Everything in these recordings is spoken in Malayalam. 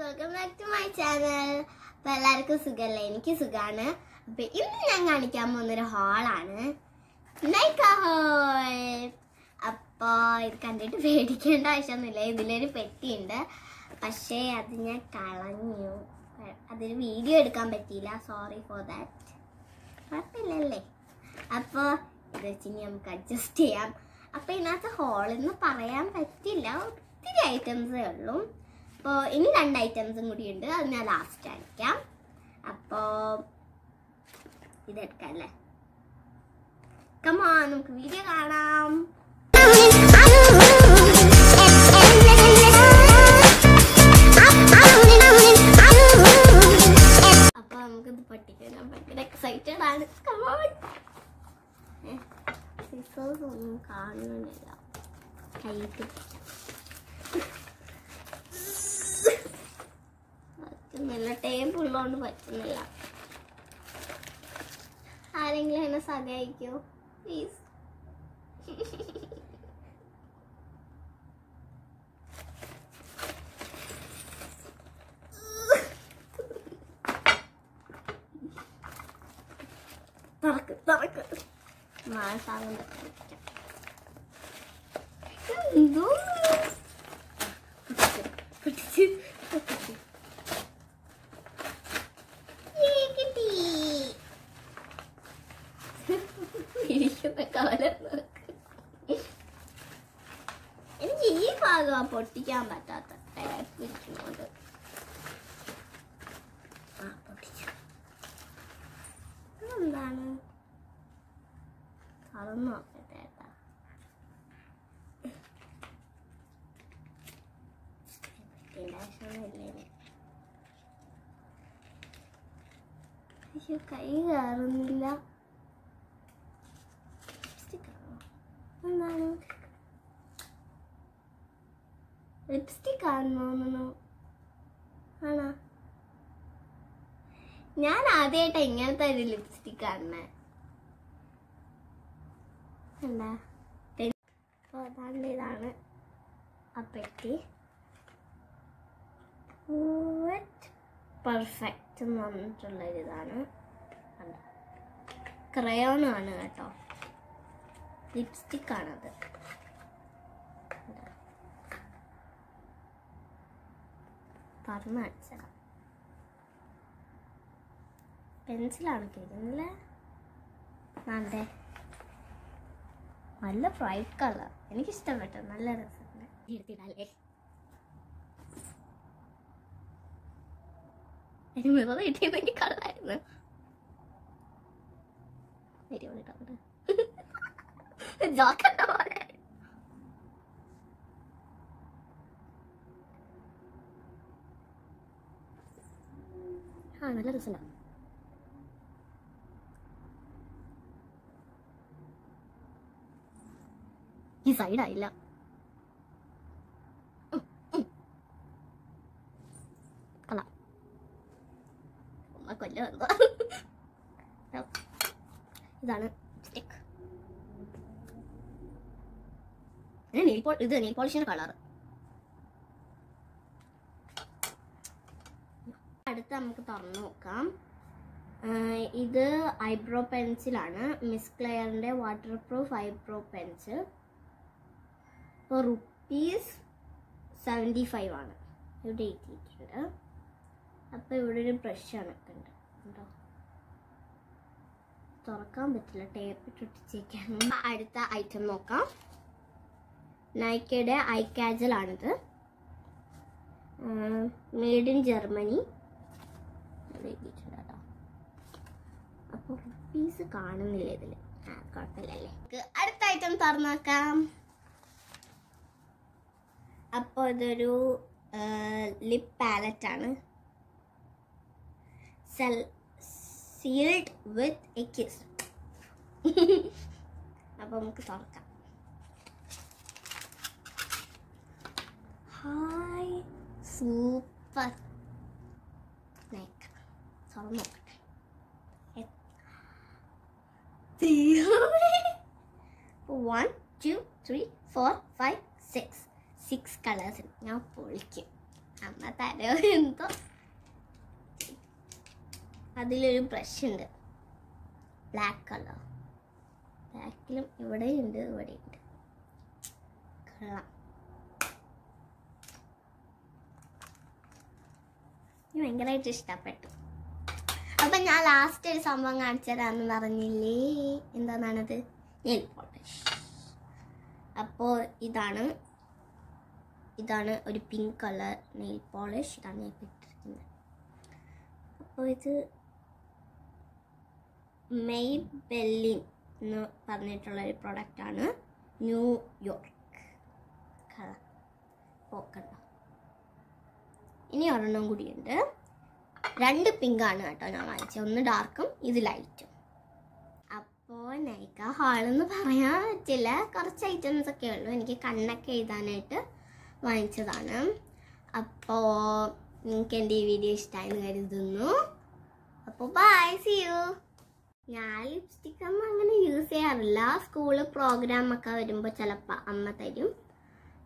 Welcome back to my channel അപ്പൊ എല്ലാവർക്കും സുഖമല്ലേ എനിക്ക് സുഖാണ്. അപ്പൊ ഇന്ന് ഞാൻ കാണിക്കാൻ പോകുന്നൊരു ഹാളാണ് നൈക്ക ഹോൾ അപ്പോ ഇത് കണ്ടിട്ട് പേടിക്കേണ്ട ആവശ്യമൊന്നുമില്ല. ഇതിലൊരു പെട്ടിയുണ്ട്. പക്ഷേ അത് ഞാൻ കളഞ്ഞു. അതൊരു വീഡിയോ എടുക്കാൻ പറ്റിയില്ല. സോറി ഫോർ ദാറ്റ് കുഴപ്പമില്ലല്ലേ? അപ്പോൾ ഇത് വെച്ച് ഇനി നമുക്ക് അഡ്ജസ്റ്റ് ചെയ്യാം. അപ്പോൾ ഇതിനകത്ത് ഹോളെന്ന് പറയാൻ പറ്റില്ല. ഒത്തിരി ഐറ്റംസേ ഉള്ളൂ. അപ്പോൾ ഇനി രണ്ട് ഐറ്റംസും കൂടി ഉണ്ട് അത് ഞാൻ ലാസ്റ്റ് അടിക്കാം. അപ്പോൾ ഇതെടുക്കാം അല്ലേ? കമാ നമുക്ക് വീഡിയോ കാണാം. അപ്പോൾ നമുക്കിത് പഠിക്കാൻ ഭയങ്കര എക്സൈറ്റഡ് ആണ്. കമോൺ സിസേഴ്സ് ഒന്നും കാണുന്നില്ല. കയ്യിൽ പറ്റുന്നില്ല ടേപ്പ് ഉള്ളതുകൊണ്ട് പറ്റുന്നില്ല. ആരെങ്കിലും എന്നെ സഹായിക്കോ? പ്ലീസ് തറക്ക് തുറക്ക്. എന്തോ പിടിച്ച് പിടിച്ച് ഏ, കിട്ടി ഇരിക്കുന്ന നോക്ക് എനിക്ക് ഈ ഭാഗം പൊട്ടിക്കാൻ പറ്റാത്ത ടൈപ്പ് ഇരിക്കുന്നുണ്ട്. ആ പൊട്ടിച്ചു. എന്താണ് തുറന്നു നോക്കട്ടെ ഏട്ടാ ആവശ്യമൊന്നുമില്ലേ അയ്യോ കൈ കയറുന്നില്ല ലിപ്സ്റ്റിക് ആണോ എന്താണ് ലിപ്സ്റ്റിക് ആണെന്ന് തോന്നുന്നു. ആണോ? ഞാൻ ആദ്യമായിട്ട് ഇങ്ങനത്തെ ഒരു ലിപ്സ്റ്റിക് ആണ് എന്താ? അതാണ്ട് ഇതാണ്. ആ പെട്ടി പെർഫെക്റ്റ് എന്ന് പറഞ്ഞിട്ടുള്ള ഇതാണ് ക്രയോണാണ് കേട്ടോ. ലിപ്സ്റ്റിക് ആണത് പറഞ്ഞു അടിച്ചതാ പെൻസിലാണ് കിട്ടുന്നില്ലേ അതെ നല്ല ബ്രൈറ്റ് കളർ. എനിക്കിഷ്ടപ്പെട്ടു. നല്ല രസമുണ്ട്. എടുത്തിടല്ലേ? എനിക്ക് മിറർ കിട്ടിയതെങ്കിൽ കളറായിരുന്നു അടിപൊളിയിട്ടുണ്ട് ജോക്കണ്ട പോലെ ആ നല്ല രസമുണ്ട് ഈ സൈഡായില്ല കൊള്ളാം ഉമ്മ കൊല്ല വന്നതാ. ഇതാണ് സ്റ്റിക്ക് നെയിൽ പോൾ ഇത് നെയിൽ പോളിഷിന്റെ കളർ അടുത്ത് നമുക്ക് തുറന്നു നോക്കാം. ഇത് ഐബ്രോ പെൻസിലാണ്. മിസ് ക്ലെയറിന്റെ വാട്ടർ പ്രൂഫ് ഐബ്രോ പെൻസിൽ. ഇപ്പോൾ റുപ്പീസ് സെവന്റി ഫൈവ് ആണ്. ഇവിടെ എഴുതിയിട്ടുണ്ട്. അപ്പോൾ ഇവിടെ ഒരു ബ്രഷ് കണക്കുണ്ട് ഉണ്ടോ? തുറക്കാൻ പറ്റില്ല. ടേപ്പ് ഇട്ടിട്ടേക്കാണ് അടുത്ത ഐറ്റം നോക്കാം. നൈക്കയുടെ ഐ കാജലാണിത് മെയ്ഡ് ഇൻ ജർമ്മനി അപ്പോൾ റുപ്പീസ് കാണുന്നില്ല ഇതിൽ ആ കുഴപ്പമില്ലല്ലേ. അടുത്ത ഐറ്റം തുറന്നു അപ്പോൾ ഇതൊരു ലിപ് പാലറ്റ് ആണ്. സെൽ സീൽഡ് വിത്ത് എ കിസ് അപ്പോൾ നമുക്ക് തുറക്കാം. ഹായ് സൂപ്പർ തുറന്നു നോക്കട്ടെ one two three four five six six colours ഞാൻ പൊളിക്കും. അമ്മ തരോ. എന്തോ? അതിലൊരു ബ്രഷ് ഉണ്ട്. ബ്ലാക്ക് കളർ ബ്ലാക്കിലും ഇവിടെയുണ്ട് ഇവിടെയുണ്ട്. കൊള്ളാം. എനിക്ക് ഭയങ്കരമായിട്ട് ഇഷ്ടപ്പെട്ടു. അപ്പൊ ഞാൻ ലാസ്റ്റ് ഒരു സംഭവം കാണിച്ചു തരാന്ന് പറഞ്ഞില്ലേ? എന്താണത്? നെയിൽ പോളിഷ് അപ്പോൾ ഇതാണ് ഇതാണ് ഒരു പിങ്ക് കളർ നെയിൽ പോളിഷ് ഇതാണ് ഞാൻ ഇട്ടിരിക്കുന്നത്. അപ്പോൾ ഇത് മെയ് ബെല്ലിൻ എന്ന് പറഞ്ഞിട്ടുള്ള ഒരു പ്രൊഡക്റ്റാണ് ന്യൂയോർക്ക് കളർ. പോക്കണ്ട. ഇനി ഒരെണ്ണം കൂടിയുണ്ട്. രണ്ട് പിങ്കാണ് കേട്ടോ ഞാൻ വാങ്ങിച്ചത്. ഒന്ന് ഡാർക്കും ഇത് ലൈറ്റും അപ്പോൾ നൈക്ക ഹാളെന്ന് പറയാൻ പറ്റില്ല കുറച്ച് ഐറ്റംസ് ഒക്കെ ഉള്ളൂ. എനിക്ക് കണ്ണൊക്കെ എഴുതാനായിട്ട് വാങ്ങിച്ചതാണ്. അപ്പോൾ നിങ്ങൾക്ക് എന്റെ ഈ വീഡിയോ ഇഷ്ടമായെന്ന് കരുതുന്നു. അപ്പോൾ ബൈ സി യു ഞാൻ ലിപ്സ്റ്റിക് ഒന്നും അങ്ങനെ യൂസ് ചെയ്യാറില്ല. സ്കൂൾ പ്രോഗ്രാം ഒക്കെ വരുമ്പോൾ ചിലപ്പോൾ അമ്മ തരും.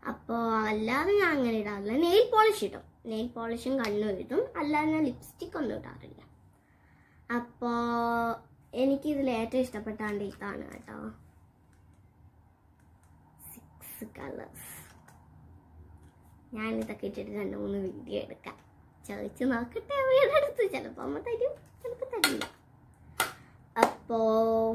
അപ്പോൾ അല്ലാതെ ഞാൻ അങ്ങനെ ഇടാറില്ല. നെയിൽ പോളിഷ് ഇടും. നെയിൽ പോളിഷും കണ്ണും ഇടും. അല്ലാതെ ഞാൻ ലിപ്സ്റ്റിക് ഒന്നും ഇടാറില്ല. അപ്പോൾ എനിക്കിതിൽ ഏറ്റവും ഇഷ്ടപ്പെട്ടാണ്ട് ഇതാണ് കേട്ടോ. സിക്സ് കളേഴ്സ് ഞാനിതൊക്കെ ഇട്ടിട്ട് രണ്ട് മൂന്ന് വീഡിയോ എടുക്കാം. ചോദിച്ചു നോക്കട്ടെ വീടെടുത്ത് ചിലപ്പോൾ അമ്മ തരും ചിലപ്പോൾ തരില്ല. അപ്പോൾ